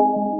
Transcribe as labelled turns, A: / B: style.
A: you.